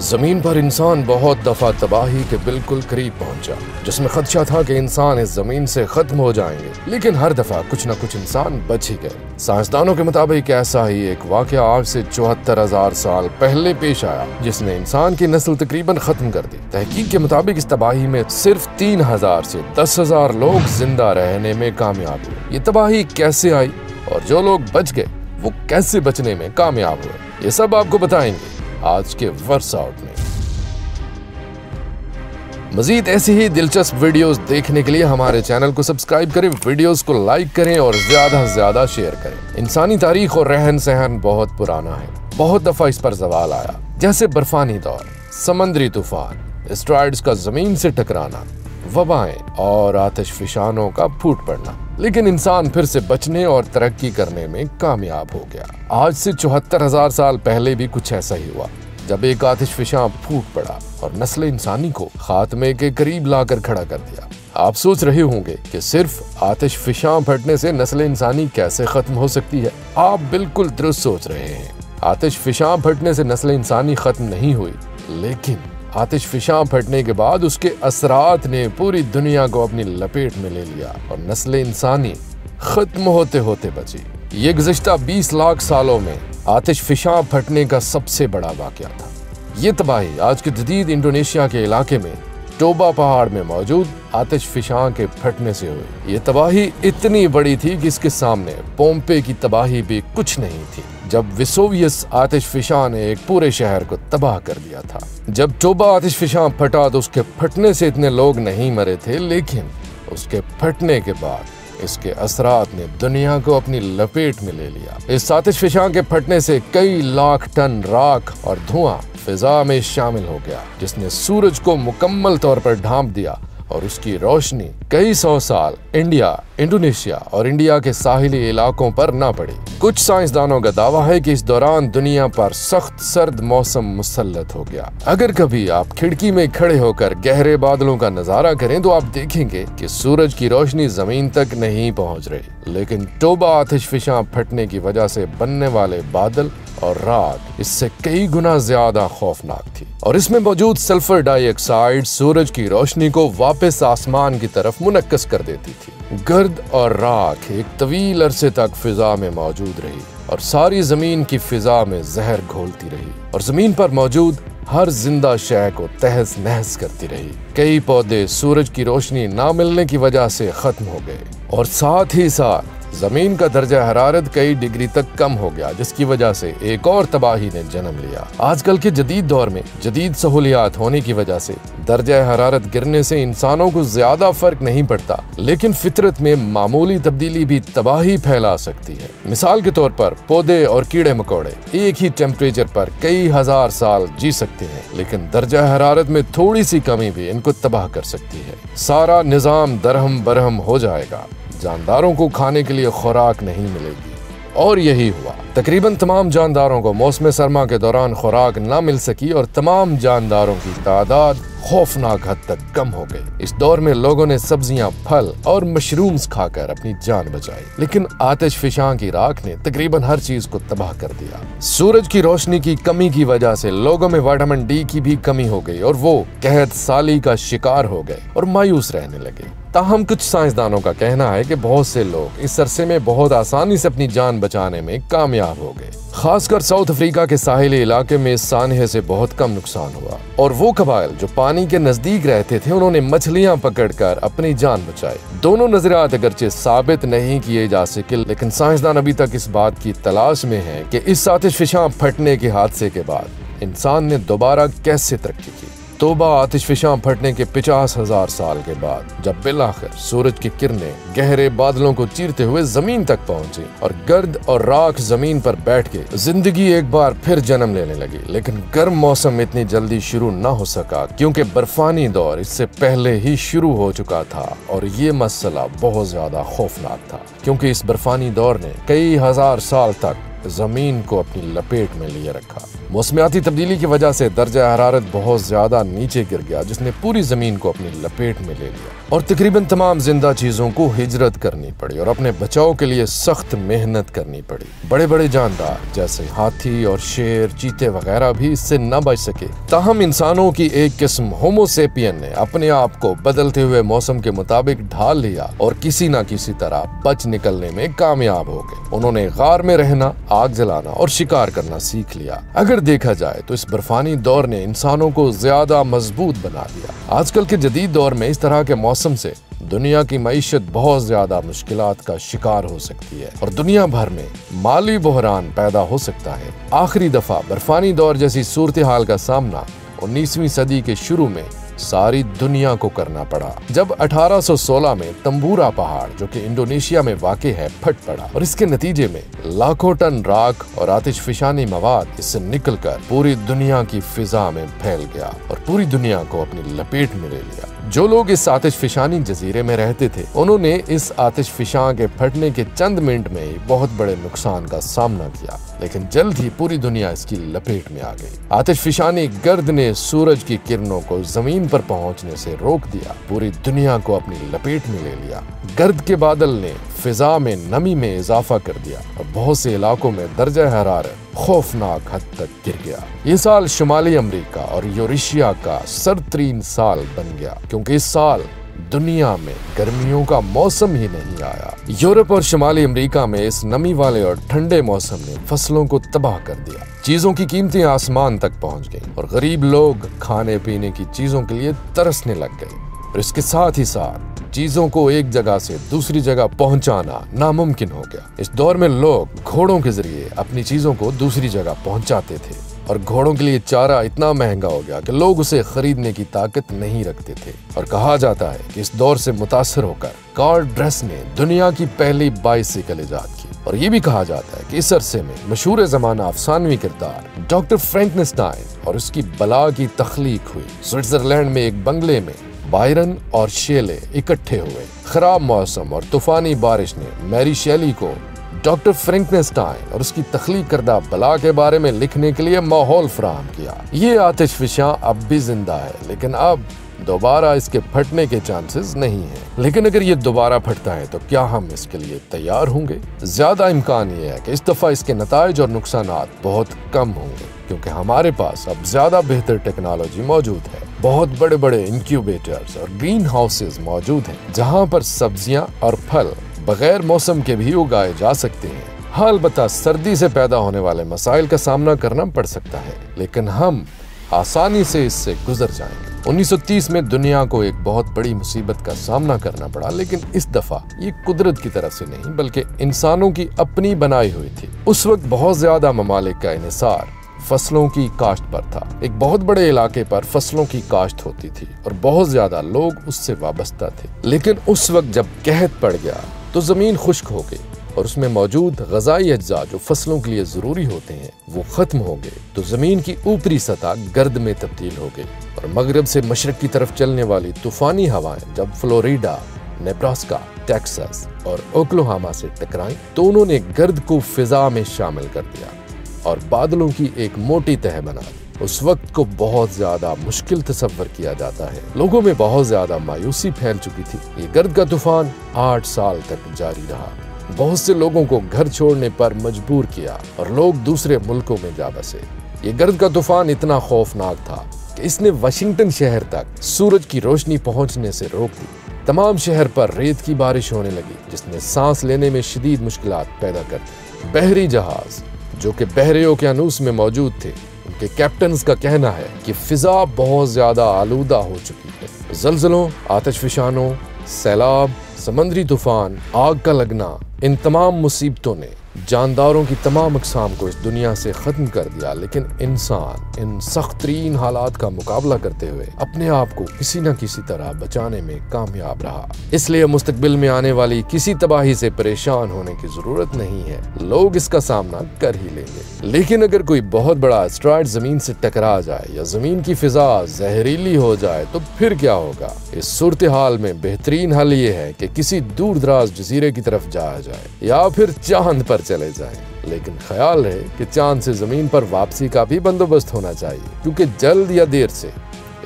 ज़मीन पर इंसान बहुत दफ़ा तबाही के बिल्कुल करीब पहुँचा, जिसमें खदशा था कि इंसान इस ज़मीन से खत्म हो जाएँगे। लेकिन हर दफ़ा कुछ न कुछ इंसान बच ही गए। साइंसदानों के मुताबिक ऐसा ही एक वाक़ आज से चौहत्तर हज़ार साल पहले पेश आया, जिसने इंसान की नस्ल तकरीबन खत्म कर दी। तहकीक के मुताबिक इस तबाही में सिर्फ़ तीन हज़ार से दस हज़ार लोग ज़िंदा रहने में कामयाब हुए। ये तबाही कैसे आई और जो लोग बच गए, वो कैसे बचने में कामयाब हुए? ये सब आपको बताएँगे। आज के वर्स आउट में। मजीद ऐसी ही दिलचस्प वीडियोस देखने के लिए हमारे चैनल को सब्सक्राइब करें, वीडियोस को लाइक करें और ज़्यादा से ज़्यादा शेयर करें। इंसानी तारीख और रहन सहन बहुत पुराना है। बहुत दफ़ा इस पर सवाल आया। जैसे बर्फानी दौर, समंदरी तूफ़ान स्ट्राइड्स का ज़मीन से टकराना, वबाएँ और आतिश फिशानों का फूट पड़ना। लेकिन इंसान फिर से बचने और तरक्की करने में कामयाब हो गया। आज से चौहत्तर हज़ार साल पहले भी कुछ ऐसा ही हुआ, जब एक आतिश फिशा फूट पड़ा और नस्ल इंसानी को खात्मे के करीब लाकर खड़ा कर दिया। आप सोच रहे होंगे कि सिर्फ़ आतिश फिशा फटने से नस्ल इंसानी कैसे खत्म हो सकती है। आप बिल्कुल दुरुस्त सोच रहे हैं। आतिश फिशा फटने से नस्ल इंसानी खत्म नहीं हुई, लेकिन आतिश फिशा फटने के बाद उसके असरात ने पूरी दुनिया को अपनी लपेट में ले लिया और नस्ल इंसानी खत्म होते होते बची। ये गुजश्ता 20 लाख सालों में आतिश फिशा फटने का सबसे बड़ा वाक़ था। ये तबाही आज के जदीद इंडोनेशिया के इलाके में टोबा पहाड़ में मौजूद आतिश फिशा के फटने से हुई। ये तबाही इतनी बड़ी थी कि इसके सामने पोम्पे की तबाही भी कुछ नहीं थी। जब विसोवियस आतिश फिशा ने एक पूरे शहर को तबाह कर दिया था। जब टोबा आतिश फिशा फटा तो उसके फटने से इतने लोग नहीं मरे थे, लेकिन उसके फटने के बाद इसके असरात ने दुनिया को अपनी लपेट में ले लिया। इस आतिश फिशा के फटने से कई लाख टन राख और धुआँ फिजा में शामिल हो गया, जिसने सूरज को मुकम्मल तौर पर ढांप दिया। और उसकी रोशनी कई सौ साल इंडिया, इंडोनेशिया और इंडिया के साहिली इलाकों पर ना पड़ी। कुछ साइंसदानों का दावा है कि इस दौरान दुनिया पर सख्त सर्द मौसम मुसलत हो गया। अगर कभी आप खिड़की में खड़े होकर गहरे बादलों का नज़ारा करें तो आप देखेंगे कि सूरज की रोशनी ज़मीन तक नहीं पहुँच रही। लेकिन टोबा आतिश फिशा फटने की वजह से बनने वाले बादल और रात इससे कई गुना ज़्यादा खौफनाक थी। और इसमें मौजूद सल्फ़र डाइऑक्साइड सूरज की रोशनी को वापस आसमान की तरफ़ मुनक्कस कर देती थी। गर्द और राख एक तवील अरसे तक फिजा में मौजूद रही और सारी ज़मीन की फिजा में जहर घोलती रही और ज़मीन पर मौजूद हर ज़िंदा शय को तहस नहस करती रही। कई पौधे सूरज की रोशनी ना मिलने की वजह से खत्म हो गए और साथ ही साथ ज़मीन का दर्जा हरारत कई डिग्री तक कम हो गया, जिसकी वजह से एक और तबाही ने जन्म लिया। आजकल के जदीद दौर में जदीद सहूलियात होने की वजह से दर्जा हरारत गिरने से इंसानों को ज़्यादा फ़र्क नहीं पड़ता, लेकिन फितरत में मामूली तब्दीली भी तबाही फैला सकती है। मिसाल के तौर पर पौधे और कीड़े मकोड़े एक ही टेम्परेचर पर कई हज़ार साल जी सकते हैं, लेकिन दर्जा हरारत में थोड़ी सी कमी भी इनको तबाह कर सकती है। सारा निज़ाम दरहम बरहम हो जाएगा। जानदारों को खाने के लिए खुराक नहीं मिलेगी। और यही हुआ। तकरीबन तमाम जानदारों को मौसम सरमा के दौरान खुराक न मिल सकी और तमाम जानदारों की तादाद खौफनाक हद तक कम हो गई। इस दौर में लोगों ने सब्ज़ियाँ, फल और मशरूम्स खाकर अपनी जान बचाई। लेकिन आतिश फिशा की राख ने तकरीबन हर चीज़ को तबाह कर दिया। सूरज की रोशनी की कमी की वजह से लोगों में विटामिन डी की भी कमी हो गई और वो कहत साली का शिकार हो गए और मायूस रहने लगे। ताहम कुछ साइंसदानों का कहना है कि बहुत से लोग इस अरसे में बहुत आसानी से अपनी जान बचाने में कामयाब हो गए। खासकर साउथ अफ्रीका के साहिली इलाके में इस सानहे से बहुत कम नुकसान हुआ। और वो कबाइल जो पानी के नज़दीक रहते थे, उन्होंने मछलियाँ पकड़कर अपनी जान बचाई। दोनों नजरियात अगरचे साबित नहीं किए जा सके, लेकिन साइंसदान अभी तक इस बात की तलाश में है कि इस सातिश फिशा फटने के हादसे के बाद इंसान ने दोबारा कैसे तरक्की की। तोबा आतिशफिशा फटने के पचास हज़ार साल के बाद, जब बिल आखिर सूरज की किरणें गहरे बादलों को चीरते हुए ज़मीन तक पहुँची और गर्द और राख ज़मीन पर बैठ के ज़िंदगी एक बार फिर जन्म लेने लगी। लेकिन गर्म मौसम इतनी जल्दी शुरू न हो सका, क्योंकि बर्फानी दौर इससे पहले ही शुरू हो चुका था और ये मसला बहुत ज़्यादा खौफनाक था, क्योंकि इस बर्फानी दौर ने कई हज़ार साल तक ज़मीन को अपनी लपेट में लिए रखा। मौसमियाती तब्दीली की वजह से दर्जा हरारत बहुत ज़्यादा नीचे गिर गया, जिसने पूरी ज़मीन को अपनी लपेट में ले लिया। और तकरीबन तमाम ज़िंदा चीज़ों को हिजरत करनी पड़ी और अपने बचाव के लिए सख्त मेहनत करनी पड़ी। बड़े बड़े जानदार, जैसे हाथी और शेर, चीते वगैरह भी इससे न बच सके। ताहम इंसानों की एक किस्म होमोसेपियन ने अपने आप को बदलते हुए मौसम के मुताबिक ढाल लिया और किसी न किसी तरह बच निकलने में कामयाब हो गए। उन्होंने गार में रहना, आग जलाना और शिकार करना सीख लिया। अगर देखा जाए तो इस बर्फानी दौर ने इंसानों को ज़्यादा मज़बूत बना दिया। आजकल के जदीद दौर में इस तरह के मौसम से दुनिया की मीशत बहुत ज़्यादा मुश्किल का शिकार हो सकती है और दुनिया भर में माली बहरान पैदा हो सकता है। आखिरी दफ़ा बर्फानी दौर जैसी सूरत हाल का सामना उन्नीसवी सदी के शुरू में सारी दुनिया को करना पड़ा। जब 1816 में तंबूरा पहाड़, जो कि इंडोनेशिया में वाकई है, फट पड़ा और इसके नतीजे में लाखों टन राख और आतिश फिशानी मवाद इससे निकलकर पूरी दुनिया की फिजा में फैल गया और पूरी दुनिया को अपनी लपेट में ले लिया। जो लोग इस आतिश फिशानी जजीरे में रहते थे, उन्होंने इस आतिश फिशां के फटने के चंद मिनट में ही बहुत बड़े नुकसान का सामना किया, लेकिन जल्द ही पूरी दुनिया इसकी लपेट में आ गई। आतिश फिशानी गर्द ने सूरज की किरणों को ज़मीन पर पहुँचने से रोक दिया, पूरी दुनिया को अपनी लपेट में ले लिया। गर्द के बादल ने फिजा में नमी में इजाफा कर दिया। और बहुत से इलाकों में दर्जा हरारत खौफनाक हद तक गिर गया। ये साल शुमाली अमरीका और यूरेशिया का सरतरीन साल बन गया, क्योंकि इस साल दुनिया में गर्मियों का मौसम ही नहीं आया। यूरोप और शुमाली अमेरिका में इस नमी वाले और ठंडे मौसम ने फ़सलों को तबाह कर दिया। चीज़ों की कीमतें आसमान तक पहुँच गईं और गरीब लोग खाने पीने की चीज़ों के लिए तरसने लग गए। और इसके साथ ही साथ चीज़ों को एक जगह से दूसरी जगह पहुंचाना नामुमकिन हो गया। इस दौर में लोग घोड़ों के ज़रिए अपनी चीज़ों को दूसरी जगह पहुंचाते थे और घोड़ों के लिए चारा इतना महँगा हो गया कि लोग उसे खरीदने की ताकत नहीं रखते थे। और कहा जाता है कि इस दौर से मुतासर होकर कार्ल ड्रेस ने दुनिया की पहली बाइसिकल ईजाद की। और ये भी कहा जाता है कि इस अरसे में मशहूर जमाना अफसानवी किरदार डॉक्टर फ्रेंकनस्टाइन और उसकी बला की तख्लीक हुई। स्विट्जरलैंड में एक बंगले में बायरन और शेले इकट्ठे हुए। खराब मौसम और तूफानी बारिश ने मैरी शेली को डॉक्टर फ्रेंकनेस्टाइन और उसकी तखलीक करदा बला के बारे में लिखने के लिए माहौल फ्राहम किया। ये आतिश फिशा अब भी ज़िंदा है, लेकिन अब दोबारा इसके फटने के चांसेस नहीं है। लेकिन अगर ये दोबारा फटता है तो क्या हम इसके लिए तैयार होंगे? ज़्यादा इम्कान ये है कि इस दफ़ा इसके नतज और नुकसान बहुत कम होंगे, क्योंकि हमारे पास अब ज़्यादा बेहतर टेक्नोलॉजी मौजूद है। बहुत बड़े बड़े इंक्यूबेटर्स और ग्रीन हाउसेज मौजूद हैं, जहाँ पर सब्ज़ियाँ और फल बगैर मौसम के भी उगाए जा सकते हैं। हाँ अलबत्ता सर्दी से पैदा होने वाले मसाइल का सामना करना पड़ सकता है, लेकिन हम आसानी से इससे गुजर जाएँगे। 1930 में दुनिया को एक बहुत बड़ी मुसीबत का सामना करना पड़ा, लेकिन इस दफ़ा ये कुदरत की तरफ़ से नहीं, बल्कि इंसानों की अपनी बनाई हुई थी। उस वक्त बहुत ज़्यादा ममालिक का इसार फ़सलों की काश्त पर था। एक बहुत बड़े इलाके पर फ़सलों की काश्त होती थी और बहुत ज़्यादा लोग उससे वाबस्ता थे। लेकिन उस वक्त जब कहत पड़ गया तो ज़मीन खुश्क हो गई और उसमें मौजूद गजाई अज्जा जो फ़सलों के लिए ज़रूरी होते हैं, वो खत्म हो गए। तो ज़मीन की ऊपरी सतह गर्द में तब्दील हो गई और मगरब से मशरक की तरफ़ चलने वाली तूफानी हवाएँ, जब फ्लोरिडा, नेब्रास्का, टेक्सास और ओक्लोहामा से टकराई तो उन्होंने गर्द को फिजा में शामिल कर दिया। और बादलों की एक मोटी तह बना। दी उस वक्त को बहुत ज़्यादा मुश्किल तस्वर किया जाता है। लोगों में बहुत ज़्यादा मायूसी फैल चुकी थी। ये गर्द का तूफ़ान आठ साल तक जारी रहा। बहुत से लोगों को घर छोड़ने पर मजबूर किया और लोग दूसरे मुल्कों में जा बसे। ये गर्द का तूफ़ान इतना खौफनाक था कि इसने वाशिंगटन शहर तक सूरज की रोशनी पहुँचने से रोक दी। तमाम शहर पर रेत की बारिश होने लगी, जिसने सांस लेने में शदीद मुश्किल पैदा कर दी। बहरी जहाज़ जो कि बहरे ओकियानूस में मौजूद थे, उनके कैप्टन का कहना है कि फिजा बहुत ज़्यादा आलूदा हो चुकी है। जलजलों, आतशफिशानों, सैलाब, समंदरी तूफ़ान, आग का लगना, इन तमाम मुसीबतों ने जानदारों की तमाम अकसाम को इस दुनिया से ख़त्म कर दिया, लेकिन इंसान इन सख्त तरीन हालात का मुकाबला करते हुए अपने आप को किसी न किसी तरह बचाने में कामयाब रहा। इसलिए मुस्तबिल में आने वाली किसी तबाही से परेशान होने की ज़रूरत नहीं है। लोग इसका सामना कर ही लेंगे। लेकिन अगर कोई बहुत बड़ा एस्ट्रॉयड ज़मीन से टकरा जाए या ज़मीन की फिजा जहरीली हो जाए तो फिर क्या होगा? इस सूरत हाल में बेहतरीन हल ये है कि किसी दूर दराज जजीरे की तरफ़ जाया जाए या फिर चाँद पर चले जाए। लेकिन ख्याल है कि चाँद से ज़मीन पर वापसी का भी बंदोबस्त होना चाहिए, क्योंकि जल्द या देर से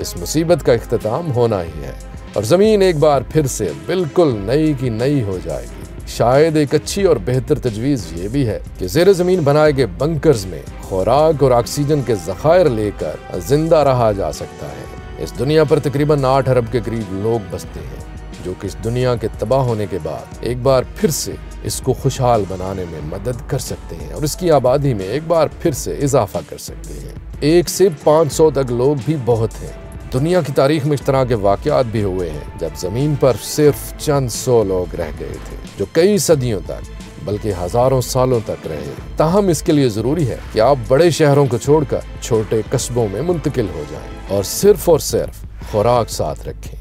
इस मुसीबत का अख्ताम होना ही है और ज़मीन एक बार फिर से बिल्कुल नई की नई हो जाएगी। शायद एक अच्छी और बेहतर तजवीज ये भी है कि जेर ज़मीन बनाए गए बंकर्स में खुराक और ऑक्सीजन के जखायर लेकर ज़िंदा रहा जा सकता है। इस दुनिया पर तकरीबन आठ अरब के करीब लोग बसते हैं, जो कि इस दुनिया के तबाह होने के बाद एक बार फिर से इसको खुशहाल बनाने में मदद कर सकते हैं और इसकी आबादी में एक बार फिर से इजाफा कर सकते हैं। एक से पाँच सौ तक लोग भी बहुत हैं। दुनिया की तारीख में इस तरह के वाकयात भी हुए हैं, जब ज़मीन पर सिर्फ़ चंद सौ लोग रह गए थे, जो कई सदियों तक, बल्कि हज़ारों सालों तक रहे। ताहम इसके लिए ज़रूरी है कि आप बड़े शहरों को छोड़कर छोटे कस्बों में मुंतकिल हो जाएँ और सिर्फ़ और सिर्फ़ खुराक साथ रखें।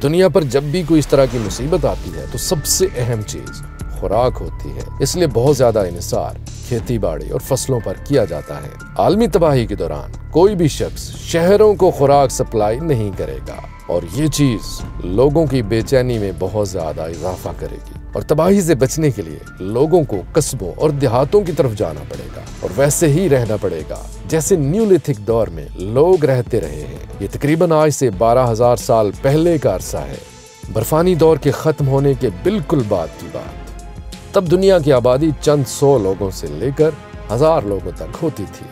दुनिया पर जब भी कोई इस तरह की मुसीबत आती है तो सबसे अहम चीज़ खुराक होती है, इसलिए बहुत ज़्यादा इंसार खेती बाड़ी और फ़सलों पर किया जाता है। आलमी तबाही के दौरान कोई भी शख्स शहरों को खुराक सप्लाई नहीं करेगा और ये चीज़ लोगों की बेचैनी में बहुत ज़्यादा इजाफा करेगी। और तबाही से बचने के लिए लोगों को कस्बों और देहातों की तरफ़ जाना पड़ेगा और वैसे ही रहना पड़ेगा। जैसे न्यूलिथिक दौर में लोग रहते रहे हैं। ये तकरीबन आज से बारह हज़ार साल पहले का अरसा है। बर्फानी दौर के खत्म होने के बिल्कुल बाद की बात। तब दुनिया की आबादी चंद सौ लोगों से लेकर हज़ार लोगों तक होती थी।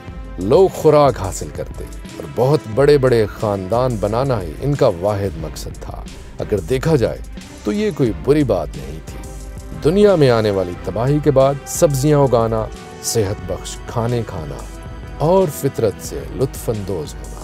लोग खुराक हासिल करते और बहुत बड़े बड़े खानदान बनाना ही इनका वाहिद मकसद था। अगर देखा जाए तो ये कोई बुरी बात नहीं थी। दुनिया में आने वाली तबाही के बाद सब्ज़ियाँ उगाना सेहत बख्श खाने खाना और फितरत से लुत्फानंदोज होना।